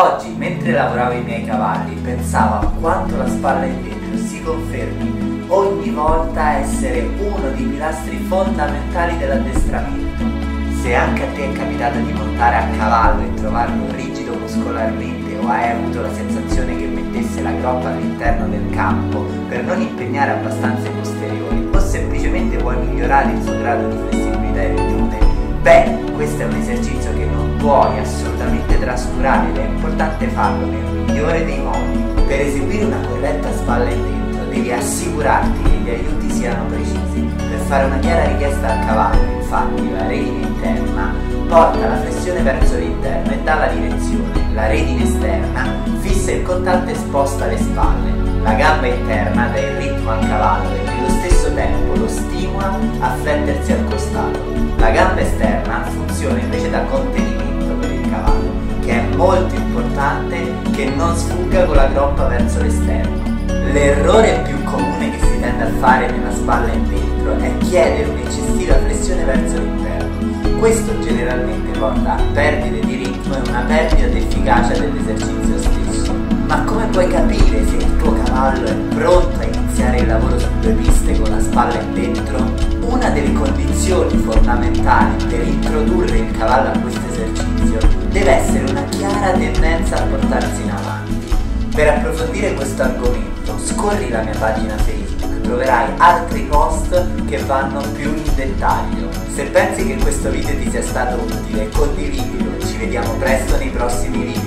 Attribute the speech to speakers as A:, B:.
A: Oggi, mentre lavoravo i miei cavalli, pensavo a quanto la spalla indietro si confermi ogni volta essere uno dei pilastri fondamentali dell'addestramento. Se anche a te è capitato di montare a cavallo e trovarlo rigido muscolarmente o hai avuto la sensazione che mettesse la groppa all'interno del campo per non impegnare abbastanza i posteriori o semplicemente vuoi migliorare il suo grado di flessibilità e rigione, beh, questo è un esercizio che puoi assolutamente trascurare ed è importante farlo nel migliore dei modi. Per eseguire una corretta spalla in dentro devi assicurarti che gli aiuti siano precisi. Per fare una chiara richiesta al cavallo, infatti, la redine interna porta la flessione verso l'interno e dà la direzione. La redine esterna fissa il contatto e sposta le spalle. La gamba interna dà il ritmo al cavallo e nello stesso tempo lo stimola a flettersi al costato. La gamba esterna funziona invece da contenimento molto importante che non sfugga con la groppa verso l'esterno. L'errore più comune che si tende a fare nella spalla in dentro è chiedere un'eccessiva flessione verso l'interno. Questo generalmente porta a perdite di ritmo e una perdita di efficacia dell'esercizio stesso. Ma come puoi capire se il tuo cavallo è pronto a iniziare il lavoro su due piste con la spalla in dentro? Una delle condizioni fondamentali per introdurre il cavallo a questo esercizio deve essere una chiara tendenza a portarsi in avanti. Per approfondire questo argomento scorri la mia pagina Facebook, troverai altri post che vanno più in dettaglio. Se pensi che questo video ti sia stato utile, condividilo, ci vediamo presto nei prossimi video.